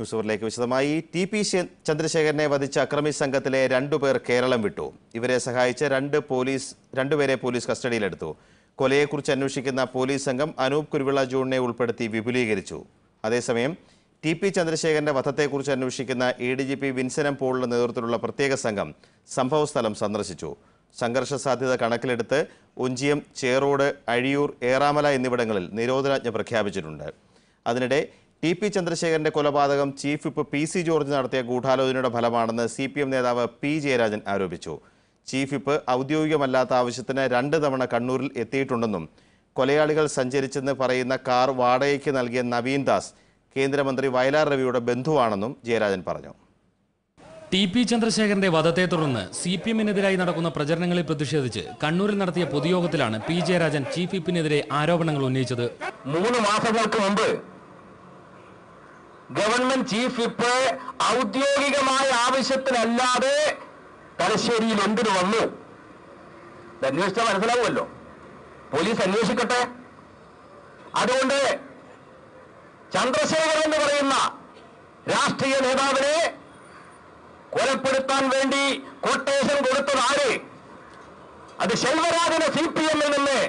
News വിശദമായി. T P ചന്ദ്രശേഖരനെ വധിച്ച അക്രമി സംഘത്തിലെ രണ്ടുപേർ കേരളം വിട്ടു. ഇവരെ സഹായിച്ച രണ്ട് പോലീസ് രണ്ടുപേരെ പോലീസ് കസ്റ്റഡിയിലെടുത്തു. കൊലയെക്കുറിച്ച് അന്വേഷിക്കുന്ന പോലീസ് സംഘം അനൂപ് കുരുവിള ജൂണിനെ ഉൾപ്പെടുത്തി വിപുലീകരിച്ചു. അതേസമയം ടി പി ചന്ദ്രശേഖരന്റെ വധത്തെക്കുറിച്ച് അന്വേഷിക്കുന്ന എ ഡി ജി പി വിൻസനം പോളിന്റെ നേതൃത്വത്തിലുള്ള പ്രത്യേക സംഘം സംഭവസ്ഥലം സന്ദർശിച്ചു. സംഘർഷ സാധ്യത കണക്കിലെടുത്ത് ഒഞ്ചിയം ചേറോട് അഴിയൂർ ഏറാമല എന്നിവിടങ്ങളിൽ നിരോധനാജ്ഞ പ്രഖ്യാപിച്ചിട്ടുണ്ട്. അതിനിടെ ടി പി ചന്ദ്രശേഖരന്റെ കൊലപാതകം chief whip P C George നടത്തിയ ഗൂഢാലോചനയുടെ ഫലമാണെന്ന് സി പി എം നേതാവ് പി ജയരാജൻ ആരോപിച്ചു. ചീഫ് വിപ്പ് ഔദ്യോഗികമല്ലാത്ത ആവശ്യത്തിന് രണ്ട് തവണ കണ്ണൂരിൽ എത്തിയിട്ടുണ്ടെന്നും കൊലയാളികൾ സഞ്ചരിച്ചെന്ന് പറയുന്ന കാർ വാടകയ്ക്ക് നൽകിയ നവീൻ ദാസ് കേന്ദ്രമന്ത്രി വയലാർ രവിയുടെ ബന്ധുവാണെന്നും ജയരാജൻ പറഞ്ഞു. ടി പി ചന്ദ്രശേഖരന്റെ വധത്തെ തുടർന്ന് സി പി എമ്മിനെതിരായി നടക്കുന്ന പ്രചരണങ്ങളിൽ പ്രതിഷേധിച്ച് കണ്ണൂരിൽ നടത്തിയ പൊതുയോഗത്തിലാണ് പി ജയരാജൻ ചീഫ് വിപ്പിനെതിരെ ആരോപണങ്ങൾ ഉന്നയിച്ചത്. മൂന്ന് മാസങ്ങൾക്ക് മുമ്പ് ഗവൺമെന്റ് ചീഫ് വിപ്പ് ഔദ്യോഗികമായ ആവശ്യത്തിനല്ലാതെ തലശ്ശേരിയിൽ എന്തിനു വന്നു? അന്വേഷിച്ചാൽ മനസ്സിലാവുമല്ലോ. പോലീസ് അന്വേഷിക്കട്ടെ. അതുകൊണ്ട് ചന്ദ്രശേഖരൻ എന്ന് പറയുന്ന രാഷ്ട്രീയ നേതാവിനെ കൊലപ്പെടുത്താൻ വേണ്ടി കൊട്ടേഷൻ കൊടുത്തത് ആര്? അത് ശെൽവരാജിനെ സി പി എമ്മിൽ നിന്ന്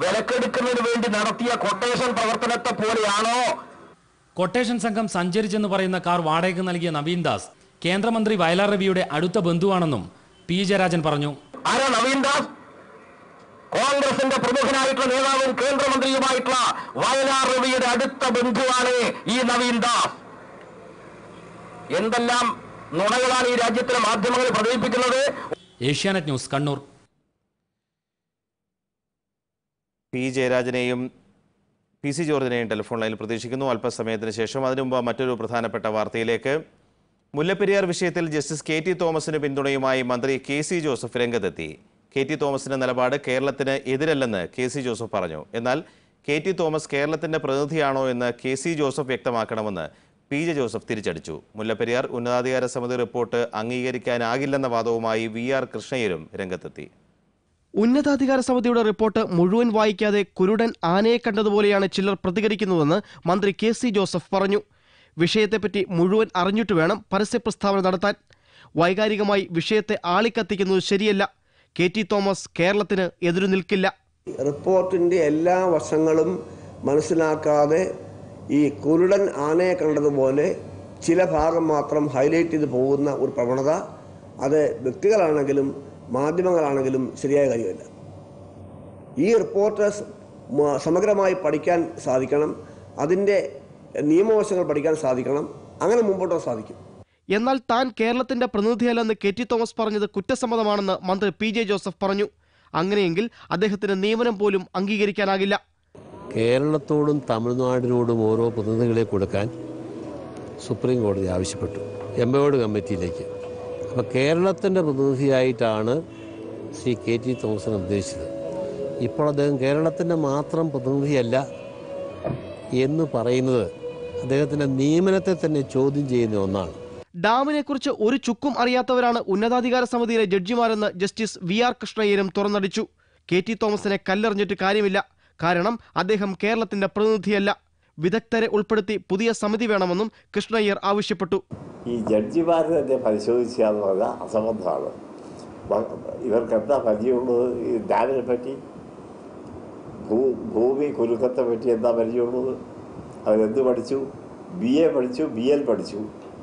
വിലക്കെടുക്കുന്നതിന് വേണ്ടി നടത്തിയ കൊട്ടേഷൻ പ്രവർത്തനത്തെ പോലെയാണോ കൊട്ടേഷൻ സംഘം സഞ്ചരിച്ചെന്ന് പറയുന്ന കാർ വാടകയ്ക്ക് നൽകിയ നവീൻ ദാസ് കേന്ദ്രമന്ത്രി വയലാർ രവിയുടെ അടുത്ത ബന്ധുവാണെന്നും പി ജയരാജൻ പറഞ്ഞു. ആരാ നവീൻ ദാസ്? കോൺഗ്രസിന്റെ പ്രമുഖനായിട്ടുള്ള നേതാവും കേന്ദ്രമന്ത്രിയുമായിട്ടുള്ള വയലാർ രവിയുടെ അടുത്ത ബന്ധുവാണ് ഈ നവീൻ ദാസ്. എന്തെല്ലാം നുണകളാണ് ഈ രാജ്യത്തിലെ മാധ്യമങ്ങൾ പ്രചരിപ്പിക്കുന്നത്? ഏഷ്യാനെറ്റ് ന്യൂസ് കണ്ണൂർ. പി ജയരാജനെയും പി സി ജോർജിനെയും ടെലിഫോൺ ലൈനിൽ പ്രതീക്ഷിക്കുന്നു. അല്പസമയത്തിന് ശേഷം അതിനു മുമ്പ് മറ്റൊരു പ്രധാനപ്പെട്ട വാർത്തയിലേക്ക്. മുല്ലപ്പെരിയാർ വിഷയത്തിൽ ജസ്റ്റിസ് കെ ടി തോമസിന് പിന്തുണയുമായി മന്ത്രി കെ സി ജോസഫ് രംഗത്തെത്തി. കെ ടി തോമസിന്റെ നിലപാട് കേരളത്തിന് എതിരല്ലെന്ന് കെ സി ജോസഫ് പറഞ്ഞു. എന്നാൽ കെ ടി തോമസ് കേരളത്തിന്റെ പ്രതിനിധിയാണോ എന്ന് കെ സി ജോസഫ് വ്യക്തമാക്കണമെന്ന് പി ജെ ജോസഫ് തിരിച്ചടിച്ചു. മുല്ലപ്പെരിയാർ ഉന്നതാധികാര സമിതി റിപ്പോർട്ട് അംഗീകരിക്കാനാകില്ലെന്ന വാദവുമായി വി ആർ കൃഷ്ണയ്യരും രംഗത്തെത്തി. ഉന്നതാധികാര സമിതിയുടെ റിപ്പോർട്ട് മുഴുവൻ വായിക്കാതെ കുരുടൻ ആനയെ കണ്ടതുപോലെയാണ് ചിലർ പ്രതികരിക്കുന്നതെന്ന് മന്ത്രി കെ സി ജോസഫ് പറഞ്ഞു. വിഷയത്തെപ്പറ്റി മുഴുവൻ അറിഞ്ഞിട്ട് വേണം പരസ്യ പ്രസ്താവന നടത്താൻ. വൈകാരികമായി വിഷയത്തെ ആളിക്കത്തിക്കുന്നത് ശരിയല്ല. കെ ടി തോമസ് കേരളത്തിന് എതിരു നിൽക്കില്ല. റിപ്പോർട്ടിന്റെ എല്ലാ വശങ്ങളും മനസ്സിലാക്കാതെ ഈ കുരുടൻ ആനയെ കണ്ടതുപോലെ ചില ഭാഗം മാത്രം ഹൈലൈറ്റ് ചെയ്ത് പോകുന്ന ഒരു പ്രവണത അത് വ്യക്തികളാണെങ്കിലും മാധ്യമങ്ങളാണെങ്കിലും ശരിയായ കാര്യമല്ല. ഈ റിപ്പോർട്ടർസ് സമഗ്രമായി പഠിക്കാൻ സാധിക്കണം അതിന്റെ നിയമവശങ്ങൾ പഠിക്കാൻ സാധിക്കണം അങ്ങനെ മുമ്പോട്ട് സാധിക്കും. എന്നാൽ താൻ കേരളത്തിന്റെ പ്രതിനിധിയല്ലെന്ന് കെ ടി തോമസ് പറഞ്ഞത് കുറ്റസമ്മതമാണെന്ന് മന്ത്രി പി ജെ ജോസഫ് പറഞ്ഞു. അങ്ങനെയെങ്കിൽ അദ്ദേഹത്തിന് നിയമനം പോലും അംഗീകരിക്കാനാകില്ല. കേരളത്തോടും തമിഴ്നാടിനോടും ഓരോ പ്രതിനിധികളെ കൊടുക്കാൻ സുപ്രീം കോടതി ആവശ്യപ്പെട്ടു. എംബയോർഡ് കമ്മിറ്റിയിലേക്ക്. അപ്പോൾ കേരളത്തിന്റെ പ്രതിനിധിയായിട്ടാണ് ശ്രീ കെ ടി തോമസൻ ഉദ്ദേശിച്ചത്. ഇപ്പോൾ അദ്ദേഹം കേരളത്തിന്റെ മാത്രം പ്രതിനിധിയല്ല എന്ന് പറയുന്നത് അദ്ദേഹത്തിന്റെ നിയമനത്തെ തന്നെ ചോദ്യം ചെയ്യുന്ന ഒന്നാണ്. ഡാമിനെക്കുറിച്ച് ഒരു ചുക്കും അറിയാത്തവരാണ് ഉന്നതാധികാര സമിതിയിലെ ജഡ്ജിമാരെന്ന് ജസ്റ്റിസ് വി ആർ കൃഷ്ണയ്യനും തുറന്നടിച്ചു. കെ ടി തോമസിനെ കല്ലെറിഞ്ഞിട്ട് കാര്യമില്ല. കാരണം അദ്ദേഹം കേരളത്തിന്റെ പ്രതിനിധിയല്ല. വിദഗ്ധരെ ഉൾപ്പെടുത്തി പുതിയ സമിതി വേണമെന്നും കൃഷ്ണയ്യർ ആവശ്യപ്പെട്ടു. ഈ ജഡ്ജിമാർ തന്നെ പരിശോധിക്കുക എന്ന് പറഞ്ഞാൽ അസംബന്ധമാണ്. ഇവർക്ക് എന്താ പരിചയമുള്ളത്? ഈ ഡാമിനെ പറ്റി? ഭൂ ഭൂമി കുലുക്കത്തെ പറ്റി എന്താ പരിചയമുള്ളത്? അവരെന്ത് പഠിച്ചു? ബി എ പഠിച്ചു ബി എൽ പഠിച്ചു.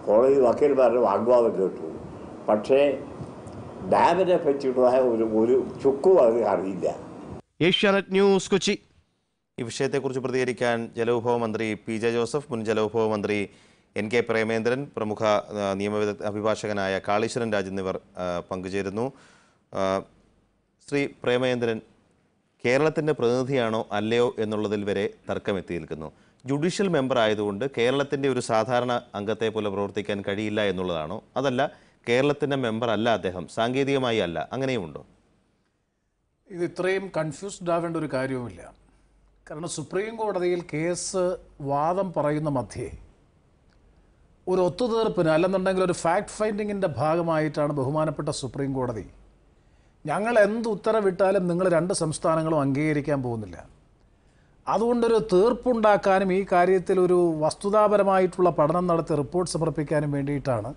കോളേജ് വക്കീൽമാരുടെ വാഗ്വാദം കേട്ടു. പക്ഷേ ഡാമിനെ പറ്റിയുള്ളതായ ഒരു ഒരു ചുക്കും അവർ അറിയില്ല. ഏഷ്യാനെറ്റ് ന്യൂസ് കൊച്ചി. ഈ വിഷയത്തെക്കുറിച്ച് പ്രതികരിക്കാൻ ജലവിഭവ മന്ത്രി പി ജെ ജോസഫ് മുൻ ജലവിഭവ മന്ത്രി എൻ കെ പ്രേമേന്ദ്രൻ പ്രമുഖ നിയമവിദ അഭിഭാഷകനായ കാളീശ്വരൻ രാജ് എന്നിവർ പങ്കുചേരുന്നു. ശ്രീ പ്രേമേന്ദ്രൻ കേരളത്തിന്റെ പ്രതിനിധിയാണോ അല്ലയോ എന്നുള്ളതിൽ വരെ തർക്കമെത്തി നിൽക്കുന്നു. ജുഡീഷ്യൽ മെമ്പർ ആയതുകൊണ്ട് കേരളത്തിന്റെ ഒരു സാധാരണ അംഗത്തെ പോലെ പ്രവർത്തിക്കാൻ കഴിയില്ല എന്നുള്ളതാണോ? അതല്ല കേരളത്തിന്റെ മെമ്പർ അല്ല അദ്ദേഹം സാങ്കേതികമായി അല്ല അങ്ങനെയുമുണ്ടോ? ഇത് ഇത്രയും കൺഫ്യൂസ്ഡ് ആവേണ്ട ഒരു കാര്യവുമില്ല. കാരണം സുപ്രീം കോടതിയിൽ കേസ് വാദം പറയുന്ന മധ്യേ ഒരു ഒത്തുതീർപ്പിന് അല്ലെന്നുണ്ടെങ്കിൽ ഒരു ഫാക്ട് ഫൈൻഡിങ്ങിന്റെ ഭാഗമായിട്ടാണ് ബഹുമാനപ്പെട്ട സുപ്രീം കോടതി. ഞങ്ങൾ എന്ത് ഉത്തരവിട്ടാലും നിങ്ങൾ രണ്ട് സംസ്ഥാനങ്ങളും അംഗീകരിക്കാൻ പോകുന്നില്ല. അതുകൊണ്ടൊരു തീർപ്പുണ്ടാക്കാനും ഈ കാര്യത്തിൽ ഒരു വസ്തുതാപരമായിട്ടുള്ള പഠനം നടത്തി റിപ്പോർട്ട് സമർപ്പിക്കാനും വേണ്ടിയിട്ടാണ്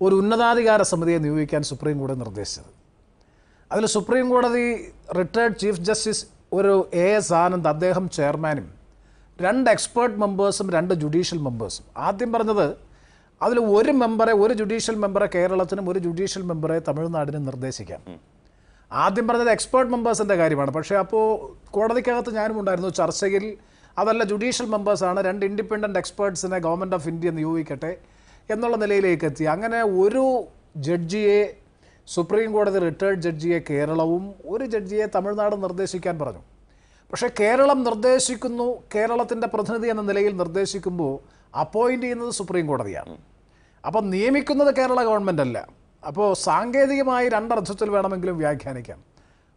ഒരു ഉന്നതാധികാര സമിതിയെ നിയോഗിക്കാൻ സുപ്രീം കോടതി നിർദ്ദേശിച്ചത്. അതിൽ സുപ്രീം കോടതി റിട്ടയർഡ് ചീഫ് ജസ്റ്റിസ് ഒരു എ എസ് ആനന്ദ് അദ്ദേഹം ചെയർമാനും രണ്ട് എക്സ്പേർട്ട് മെമ്പേഴ്സും രണ്ട് ജുഡീഷ്യൽ മെമ്പേഴ്സും. ആദ്യം പറഞ്ഞത് അതിൽ ഒരു മെമ്പറെ ഒരു ജുഡീഷ്യൽ മെമ്പറെ കേരളത്തിനും ഒരു ജുഡീഷ്യൽ മെമ്പറെ തമിഴ്നാടിനും നിർദ്ദേശിക്കാം. ആദ്യം പറഞ്ഞത് എക്സ്പേർട്ട് മെമ്പേഴ്സിന്റെ കാര്യമാണ്. പക്ഷേ അപ്പോൾ കോടതിക്കകത്ത് ഞാനും ഉണ്ടായിരുന്നു ചർച്ചയിൽ അതല്ല ജുഡീഷ്യൽ മെമ്പേഴ്സാണ് രണ്ട് ഇൻഡിപെൻഡന്റ് എക്സ്പേർട്സിനെ ഗവൺമെന്റ് ഓഫ് ഇന്ത്യ നിയോഗിക്കട്ടെ എന്നുള്ള നിലയിലേക്ക് എത്തി. അങ്ങനെ ഒരു ജഡ്ജിയെ സുപ്രീം കോടതി റിട്ടയർഡ് ജഡ്ജിയെ കേരളവും ഒരു ജഡ്ജിയെ തമിഴ്നാട് നിർദ്ദേശിക്കാൻ പറഞ്ഞു. പക്ഷേ കേരളം നിർദ്ദേശിക്കുന്നു കേരളത്തിന്റെ പ്രതിനിധി എന്ന നിലയിൽ നിർദ്ദേശിക്കുമ്പോൾ അപ്പോയിന്റ് ചെയ്യുന്നത് സുപ്രീം കോടതിയാണ്. അപ്പം നിയമിക്കുന്നത് കേരള ഗവൺമെന്റ് അല്ല. അപ്പോൾ സാങ്കേതികമായി രണ്ടർത്ഥത്തിൽ വേണമെങ്കിലും വ്യാഖ്യാനിക്കാം.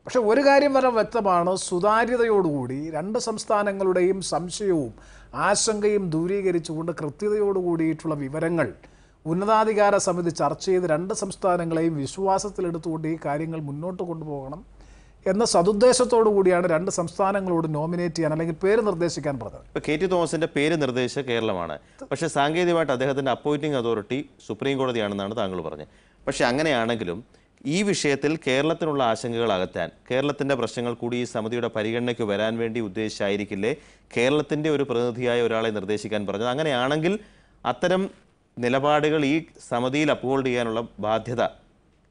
പക്ഷെ ഒരു കാര്യം വരെ വ്യക്തമാണ് സുതാര്യതയോടുകൂടി രണ്ട് സംസ്ഥാനങ്ങളുടെയും സംശയവും ആശങ്കയും ദൂരീകരിച്ചുകൊണ്ട് കൃത്യതയോടുകൂടിയിട്ടുള്ള വിവരങ്ങൾ ഉന്നതാധികാര സമിതി ചർച്ച ചെയ്ത് രണ്ട് സംസ്ഥാനങ്ങളെയും വിശ്വാസത്തിലെടുത്തുകൊണ്ട് ഈ കാര്യങ്ങൾ മുന്നോട്ട് കൊണ്ടുപോകണം എന്ന സതുദ്ദേശത്തോടു കൂടിയാണ് രണ്ട് സംസ്ഥാനങ്ങളോട് നോമിനേറ്റ് ചെയ്യാൻ അല്ലെങ്കിൽ പേര് നിർദ്ദേശിക്കാൻ പറഞ്ഞത്. ഇപ്പോൾ കെ ടി തോമസിന്റെ പേര് നിർദ്ദേശിച്ച കേരളമാണ്. പക്ഷേ സാങ്കേതികമായിട്ട് അദ്ദേഹത്തിന്റെ അപ്പോയിന്റിംഗ് അതോറിറ്റി സുപ്രീം കോടതിയാണെന്നാണ് താങ്കൾ പറഞ്ഞത്. പക്ഷേ അങ്ങനെയാണെങ്കിലും ഈ വിഷയത്തിൽ കേരളത്തിനുള്ള ആശങ്കകൾ അകറ്റാൻ കേരളത്തിന്റെ പ്രശ്നങ്ങൾ കൂടി ഈ സമിതിയുടെ പരിഗണനയ്ക്ക് വരാൻ വേണ്ടി ഉദ്ദേശിച്ചായിരിക്കില്ലേ കേരളത്തിന്റെ ഒരു പ്രതിനിധിയായ ഒരാളെ നിർദ്ദേശിക്കാൻ പറഞ്ഞത്? അങ്ങനെയാണെങ്കിൽ അത്തരം നിലപാടുകൾ ഈ സമിതിയിൽ അപ്ഹോൾഡ് ചെയ്യാനുള്ള ബാധ്യത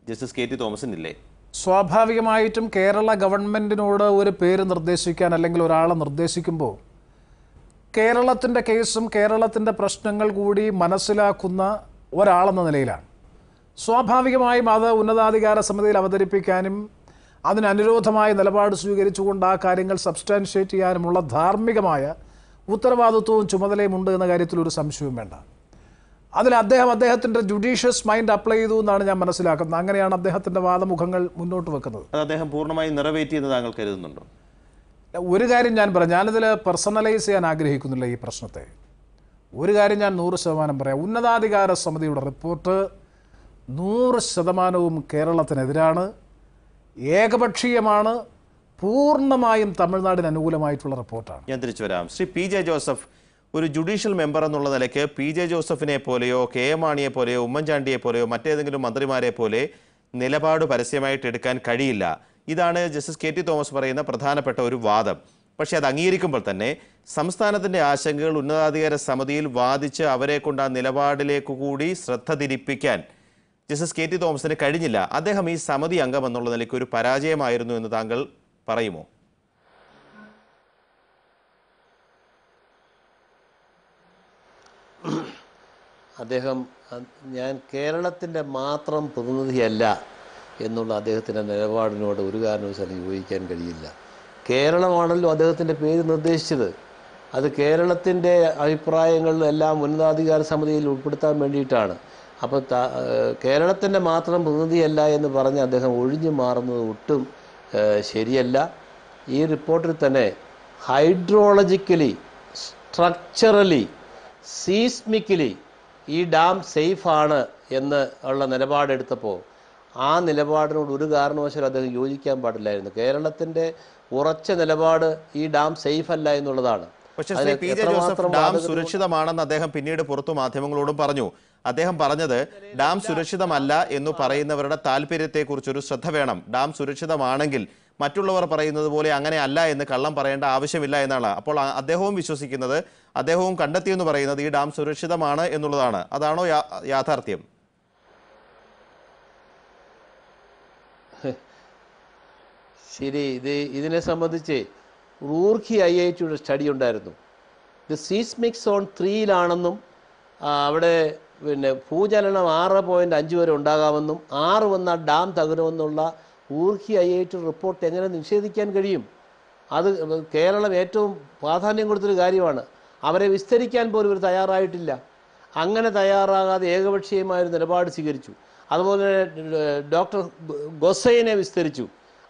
ജസ്റ്റിസ് കെ ടി തോമസിനില്ലേ? സ്വാഭാവികമായിട്ടും കേരള ഗവൺമെന്റിനോട് ഒരു പേര് നിർദ്ദേശിക്കാൻ അല്ലെങ്കിൽ ഒരാളെ നിർദ്ദേശിക്കുമ്പോൾ കേരളത്തിന്റെ കേസും കേരളത്തിന്റെ പ്രശ്നങ്ങൾ കൂടി മനസ്സിലാക്കുന്ന ഒരാളെന്ന നിലയിലാണ്. സ്വാഭാവികമായും അത് ഉന്നതാധികാര സമിതിയിൽ അവതരിപ്പിക്കാനും അതിനനുരോധമായ നിലപാട് സ്വീകരിച്ചുകൊണ്ട് ആ കാര്യങ്ങൾ സബ്സ്റ്റാൻഷിയേറ്റ് ചെയ്യാനുമുള്ള ധാർമ്മികമായ ഉത്തരവാദിത്വവും ചുമതലയും ഉണ്ട് എന്ന കാര്യത്തിൽ ഒരു സംശയവും വേണ്ട. അതിൽ അദ്ദേഹം അദ്ദേഹത്തിന്റെ ജുഡീഷ്യസ് മൈൻഡ് അപ്ലൈ ചെയ്തു എന്നാണ് ഞാൻ മനസ്സിലാക്കുന്നത്. അങ്ങനെയാണ് അദ്ദേഹത്തിന്റെ വാദമുഖങ്ങൾ മുന്നോട്ട് വെക്കുന്നത്. അത് അദ്ദേഹം പൂർണമായി നിറവേറ്റി എന്ന് താങ്കൾ കരുതുന്നുണ്ടോ? ഒരു കാര്യം ഞാൻ പറയാം. ഞാനിതിൽ പേഴ്സണലൈസ് ചെയ്യാൻ ആഗ്രഹിക്കുന്നില്ല ഈ പ്രശ്നത്തെ. ഒരു കാര്യം ഞാൻ നൂറ് ശതമാനം പറയാം. ഉന്നതാധികാര സമിതിയുടെ റിപ്പോർട്ട് നൂറ് ശതമാനവും കേരളത്തിനെതിരാണ്. ഏകപക്ഷീയമാണ്. പൂർണമായും തമിഴ്നാടിന് അനുകൂലമായിട്ടുള്ള റിപ്പോർട്ടാണ് ഞാൻ തിരിച്ചു വരാം. ശ്രീ പി ജെ ജോസഫ് ഒരു ജുഡീഷ്യൽ മെമ്പർ എന്നുള്ള നിലയ്ക്ക് പി ജെ ജോസഫിനെ പോലെയോ കെ എം മാണിയെ പോലെയോ ഉമ്മൻചാണ്ടിയെ പോലെയോ മറ്റേതെങ്കിലും മന്ത്രിമാരെ പോലെ നിലപാട് പരസ്യമായിട്ട് എടുക്കാൻ കഴിയില്ല. ഇതാണ് ജസ്റ്റിസ് കെ ടി തോമസ് പറയുന്ന പ്രധാനപ്പെട്ട ഒരു വാദം. പക്ഷേ അത് അംഗീകരിക്കുമ്പോൾ തന്നെ സംസ്ഥാനത്തിന്റെ ആശങ്കകൾ ഉന്നതാധികാര സമിതിയിൽ വാദിച്ച് അവരെ കൊണ്ട് ആ നിലപാടിലേക്ക് കൂടി ശ്രദ്ധ തിരിപ്പിക്കാൻ ജസ്റ്റിസ് കെ ടി തോമസിന് കഴിഞ്ഞില്ല. അദ്ദേഹം ഈ സമിതി അംഗം എന്നുള്ള നിലയ്ക്ക് ഒരു പരാജയമായിരുന്നു എന്ന് താങ്കൾ പറയുമോ? അദ്ദേഹം ഞാൻ കേരളത്തിന്റെ മാത്രം പ്രതിനിധിയല്ല എന്നുള്ള അദ്ദേഹത്തിന്റെ നിലപാടിനോട് ഒരു കാരണവശാലും യോജിക്കാൻ കഴിയില്ല. കേരളമാണല്ലോ അദ്ദേഹത്തിന്റെ പേര് നിർദ്ദേശിച്ചത്. അത് കേരളത്തിന്റെ അഭിപ്രായങ്ങളിലെല്ലാം ഉന്നതാധികാര സമിതിയിൽ ഉൾപ്പെടുത്താൻ വേണ്ടിയിട്ടാണ്. അപ്പോൾ കേരളത്തിന്റെ മാത്രം പ്രതിനിധിയല്ല എന്ന് പറഞ്ഞ് അദ്ദേഹം ഒഴിഞ്ഞു മാറുന്നത് ഒട്ടും ശരിയല്ല. ഈ റിപ്പോർട്ടിൽ തന്നെ ഹൈഡ്രോളജിക്കലി സ്ട്രക്ചറലി സീസ്മിക്കലി ഈ ഡാം സേഫാണ് എന്ന് ഉള്ള നിലപാടെടുത്തപ്പോൾ ആ നിലപാടിനോട് ഒരു കാരണവശാലും അദ്ദേഹം യോജിക്കാൻ പാടില്ലായിരുന്നു. കേരളത്തിന്റെ ഉറച്ച നിലപാട് ഈ ഡാം സേഫ് അല്ല എന്നുള്ളതാണ്. പക്ഷേ Shri P J Joseph dam സുരക്ഷിതമാണെന്ന് അദ്ദേഹം പിന്നീട് പുറത്തു മാധ്യമങ്ങളോടും പറഞ്ഞു. അദ്ദേഹം പറഞ്ഞത് ഡാം സുരക്ഷിതമല്ല എന്ന് പറയുന്നവരുടെ താല്പര്യത്തെക്കുറിച്ചൊരു ശ്രദ്ധ വേണം. ഡാം സുരക്ഷിതമാണെങ്കിൽ മറ്റുള്ളവർ പറയുന്നത് പോലെ അങ്ങനെ അല്ല എന്ന് കള്ളം പറയേണ്ട ആവശ്യമില്ല എന്നാണ്. അപ്പോൾ അദ്ദേഹവും വിശ്വസിക്കുന്നത് അദ്ദേഹവും കണ്ടെത്തിയെന്ന് പറയുന്നത് ഈ ഡാം സുരക്ഷിതമാണ് എന്നുള്ളതാണ്. അതാണോ യാഥാർത്ഥ്യം? ശരി ഇത് ഇതിനെ സംബന്ധിച്ച് റൂർഖി ഐ ഐ ടിയുടെ സ്റ്റഡി ഉണ്ടായിരുന്നു. ഇത് സീസ്മിക് സോൺ ത്രീയിലാണെന്നും അവിടെ പിന്നെ ഭൂചലനം ആറ് പോയിന്റ് അഞ്ച് വരെ ഉണ്ടാകാമെന്നും ആറ് വന്നാൽ dam തകരുമെന്നുള്ള Roorkee I I T report എങ്ങനെ നിഷേധിക്കാൻ കഴിയും? അത് കേരളം ഏറ്റവും പ്രാധാന്യം കൊടുത്തൊരു കാര്യമാണ്. അവരെ വിസ്തരിക്കാൻ പോലും ഇവർ തയ്യാറായിട്ടില്ല. അങ്ങനെ തയ്യാറാകാതെ ഏകപക്ഷീയമായൊരു നിലപാട് സ്വീകരിച്ചു. അതുപോലെ തന്നെ ഡോക്ടർ ഗൊസൈനെ വിസ്തരിച്ചു.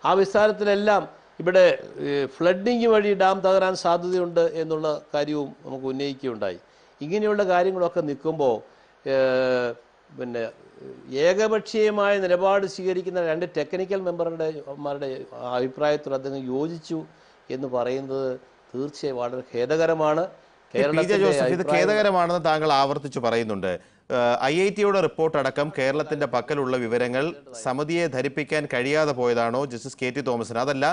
ആ വിസ്താരത്തിലെല്ലാം ഇവിടെ ഫ്ലഡിങ് വഴി ഡാം തകരാൻ സാധ്യതയുണ്ട് എന്നുള്ള കാര്യവും നമുക്ക് ഉന്നയിക്കുകയുണ്ടായി. ഇങ്ങനെയുള്ള കാര്യങ്ങളൊക്കെ നിൽക്കുമ്പോൾ പിന്നെ ഏകപക്ഷീയമായ നിലപാട് സ്വീകരിക്കുന്ന രണ്ട് ടെക്നിക്കൽ മെമ്പറുടെ മാരുടെ അഭിപ്രായത്തോട് അദ്ദേഹം യോജിച്ചു എന്ന് പറയുന്നത് തീർച്ചയായും വളരെ ഖേദകരമാണ്. ജോസഫ് ഇത് ഖേദകരമാണെന്ന് താങ്കൾ ആവർത്തിച്ചു പറയുന്നുണ്ട്. ഐ ഐ ടിയുടെ റിപ്പോർട്ട് അടക്കം കേരളത്തിന്റെ പക്കലുള്ള വിവരങ്ങൾ സമിതിയെ ധരിപ്പിക്കാൻ കഴിയാതെ പോയതാണോ ജസ്റ്റിസ് കെ ടി തോമസിന്? അതല്ല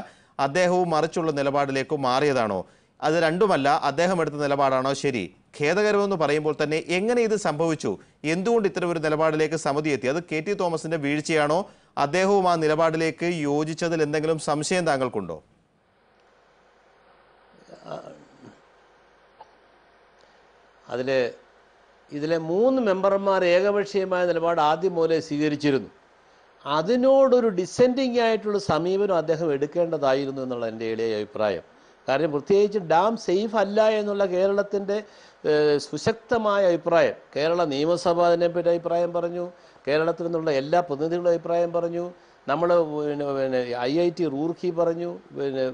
അദ്ദേഹവും മറിച്ചുള്ള നിലപാടിലേക്ക് മാറിയതാണോ? അത് രണ്ടുമല്ല അദ്ദേഹം എടുത്ത നിലപാടാണോ? ശരി. ഖേദകരമെന്ന് പറയുമ്പോൾ തന്നെ എങ്ങനെ ഇത് സംഭവിച്ചു? എന്തുകൊണ്ട് ഇത്തരം ഒരു നിലപാടിലേക്ക് സമിതി എത്തി? അത് കെ ടി തോമസിന്റെ വീഴ്ചയാണോ? അദ്ദേഹവും ആ നിലപാടിലേക്ക് യോജിച്ചതിൽ എന്തെങ്കിലും സംശയം താങ്കൾക്കുണ്ടോ? അതിൽ ഇതിലെ മൂന്ന് മെമ്പർമാർ ഏകപക്ഷീയമായ നിലപാട് ആദ്യം മുതലേ സ്വീകരിച്ചിരുന്നു. അതിനോടൊരു ഡിസെൻഡിങ് ആയിട്ടുള്ള സമീപനം അദ്ദേഹം എടുക്കേണ്ടതായിരുന്നു എന്നുള്ള എന്റെ എളിയ അഭിപ്രായം. കാരണം പ്രത്യേകിച്ച് ഡാം സേഫ് അല്ല എന്നുള്ള കേരളത്തിന്റെ സുശക്തമായ അഭിപ്രായം. കേരള നിയമസഭ അതിനെപ്പറ്റി അഭിപ്രായം പറഞ്ഞു. കേരളത്തിൽ നിന്നുള്ള എല്ലാ പ്രതിനിധികളും അഭിപ്രായം പറഞ്ഞു. നമ്മൾ പിന്നെ ഐ ഐ ടി റൂർക്കി പറഞ്ഞു. പിന്നെ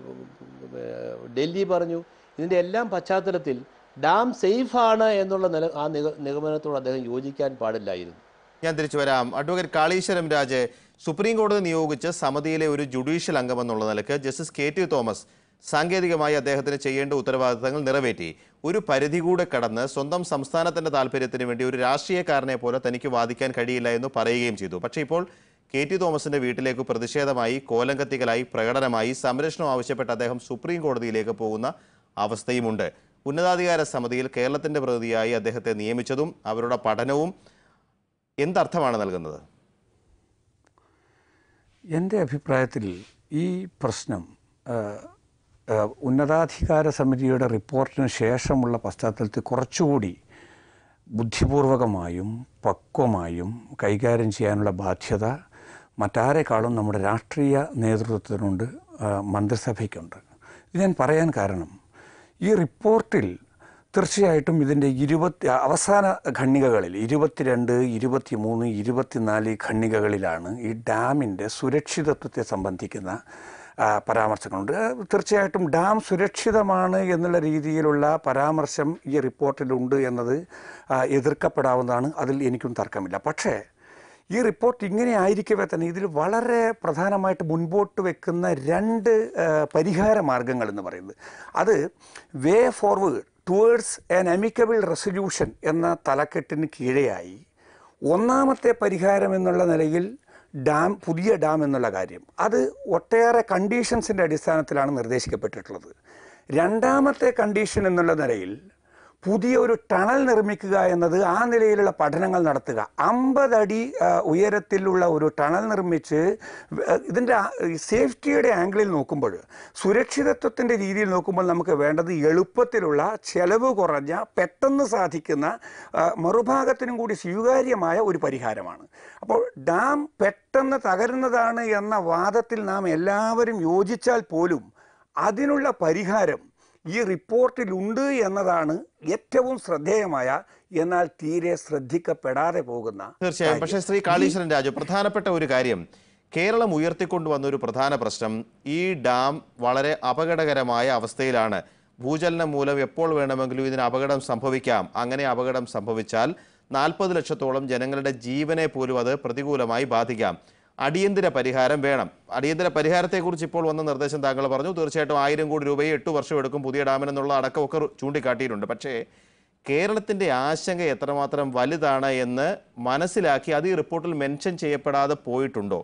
ഡൽഹി പറഞ്ഞു. ഇതിന്റെ എല്ലാം പശ്ചാത്തലത്തിൽ ഡാം സേഫാണ് എന്നുള്ള നില ആ നിഗ നിഗമനത്തോട് അദ്ദേഹം യോജിക്കാൻ പാടില്ലായിരുന്നു. ഞാൻ തിരിച്ചു വരാം. അഡ്വക്കേറ്റ് കാളീശ്വരം രാജ് സുപ്രീം കോടതി നിയോഗിച്ച സമിതിയിലെ ഒരു ജുഡീഷ്യൽ അംഗമെന്നുള്ള നിലയ്ക്ക് ജസ്റ്റിസ് കെ ടി തോമസ് സാങ്കേതികമായി അദ്ദേഹത്തിന് ചെയ്യേണ്ട ഉത്തരവാദിത്തങ്ങൾ നിറവേറ്റി. ഒരു പരിധി കൂടെ കടന്ന് സ്വന്തം സംസ്ഥാനത്തിന്റെ താല്പര്യത്തിന് വേണ്ടി ഒരു രാഷ്ട്രീയക്കാരനെ പോലെ തനിക്ക് വാദിക്കാൻ കഴിയില്ല എന്ന് പറയുകയും ചെയ്തു. പക്ഷേ ഇപ്പോൾ കെ ടി തോമസിന്റെ വീട്ടിലേക്ക് പ്രതിഷേധമായി കോലങ്കത്തികളായി പ്രകടനമായി സംരക്ഷണം ആവശ്യപ്പെട്ട് അദ്ദേഹം സുപ്രീം കോടതിയിലേക്ക് പോകുന്ന അവസ്ഥയുമുണ്ട്. ഉന്നതാധികാര സമിതിയിൽ കേരളത്തിന്റെ പ്രതിനിധിയായി അദ്ദേഹത്തെ നിയമിച്ചതും അവരുടെ പഠനവും എന്തർത്ഥമാണ് നൽകുന്നത്? എന്റെ അഭിപ്രായത്തിൽ ഈ പ്രശ്നം ഉന്നതാധികാര സമിതിയുടെ റിപ്പോർട്ടിന് ശേഷമുള്ള പശ്ചാത്തലത്തിൽ കുറച്ചുകൂടി ബുദ്ധിപൂർവകമായും പക്വമായും കൈകാര്യം ചെയ്യാനുള്ള ബാധ്യത മറ്റാരെക്കാളും നമ്മുടെ രാഷ്ട്രീയ നേതൃത്വത്തിനുണ്ട് മന്ത്രിസഭയ്ക്കുണ്ട്. ഇത് ഞാൻ പറയാൻ കാരണം ഈ റിപ്പോർട്ടിൽ തീർച്ചയായിട്ടും ഇതിന്റെ ഇരുപത്തി അവസാന ഖണ്ണികകളിൽ ഇരുപത്തിരണ്ട് ഇരുപത്തിമൂന്ന് ഇരുപത്തിനാല് ഖണ്ണികകളിലാണ് ഈ ഡാമിന്റെ സുരക്ഷിതത്വത്തെ സംബന്ധിക്കുന്ന പരാമർശങ്ങളുണ്ട്. തീർച്ചയായിട്ടും ഡാം സുരക്ഷിതമാണ് എന്നുള്ള രീതിയിലുള്ള പരാമർശം ഈ റിപ്പോർട്ടിലുണ്ട് എന്നത് എതിർക്കപ്പെടാവുന്നതാണ്. അതിൽ എനിക്കും തർക്കമില്ല. പക്ഷേ ഈ റിപ്പോർട്ട് ഇങ്ങനെ ആയിരിക്കവേ തന്നെ ഇതിൽ വളരെ പ്രധാനമായിട്ട് മുൻപോട്ട് വെക്കുന്ന രണ്ട് പരിഹാര മാർഗങ്ങൾ എന്ന് പറയുന്നത്. അത് way forward towards an amicable resolution എന്ന തലക്കെട്ടിന് കീഴെയായി ഒന്നാമത്തെ പരിഹാരം എന്നുള്ള നിലയിൽ ഡാം പുതിയ ഡാം എന്നുള്ള കാര്യം. അത് ഒട്ടേറെ കണ്ടീഷൻസിന്റെ അടിസ്ഥാനത്തിലാണ് നിർദ്ദേശിക്കപ്പെട്ടിട്ടുള്ളത്. രണ്ടാമത്തെ കണ്ടീഷൻ എന്നുള്ള നിലയിൽ പുതിയ ഒരു ടണൽ നിർമ്മിക്കുക എന്നത് ആ നിലയിലുള്ള പഠനങ്ങൾ നടത്തുക. അമ്പതടി ഉയരത്തിലുള്ള ഒരു ടണൽ നിർമ്മിച്ച് ഇതിന്റെ സേഫ്റ്റിയുടെ ആംഗിളിൽ നോക്കുമ്പോൾ സുരക്ഷിതത്വത്തിന്റെ രീതിയിൽ നോക്കുമ്പോൾ നമുക്ക് വേണ്ടത് എളുപ്പത്തിലുള്ള ചെലവ് കുറഞ്ഞ പെട്ടെന്ന് സാധിക്കുന്ന മറുഭാഗത്തിനും കൂടി സ്വീകാര്യമായ ഒരു പരിഹാരമാണ്. അപ്പോൾ ഡാം പെട്ടെന്ന് തകരുന്നതാണ് എന്ന വാദത്തിൽ നാം എല്ലാവരും യോജിച്ചാൽ പോലും അതിനുള്ള പരിഹാരം ഈ റിപ്പോർട്ടിലുണ്ട് എന്നതാണ് ഏറ്റവും ശ്രദ്ധേയമായ എന്നാൽ തീരെ ശ്രദ്ധിക്കപ്പെടാതെ പോകുന്ന തീർച്ചയായും. പക്ഷേ ശ്രീ കാളീശ്വരൻ രാജു പ്രധാനപ്പെട്ട ഒരു കാര്യം. കേരളം ഉയർത്തിക്കൊണ്ടുവന്ന ഒരു പ്രധാന പ്രശ്നം ഈ ഡാം വളരെ അപകടകരമായ അവസ്ഥയിലാണ്. ഭൂചലനം മൂലം എപ്പോൾ വേണമെങ്കിലും ഇതിന് അപകടം സംഭവിക്കാം. അങ്ങനെ അപകടം സംഭവിച്ചാൽ നാൽപ്പത് ലക്ഷത്തോളം ജനങ്ങളുടെ ജീവനെ പോലും അത് പ്രതികൂലമായി ബാധിക്കാം. അടിയന്തര പരിഹാരം വേണം. അടിയന്തര പരിഹാരത്തെക്കുറിച്ച് ഇപ്പോൾ വന്ന നിർദ്ദേശം താങ്കൾ പറഞ്ഞു. തീർച്ചയായിട്ടും ആയിരം കോടി രൂപയെ എട്ട് വർഷം എടുക്കും പുതിയ ഡാമിനെന്നുള്ള അടക്കമൊക്കെ ചൂണ്ടിക്കാട്ടിയിട്ടുണ്ട്. പക്ഷേ കേരളത്തിന്റെ ആശങ്ക എത്രമാത്രം വലുതാണ് എന്ന് മനസ്സിലാക്കി അത് ഈ റിപ്പോർട്ടിൽ മെൻഷൻ ചെയ്യപ്പെടാതെ പോയിട്ടുണ്ടോ?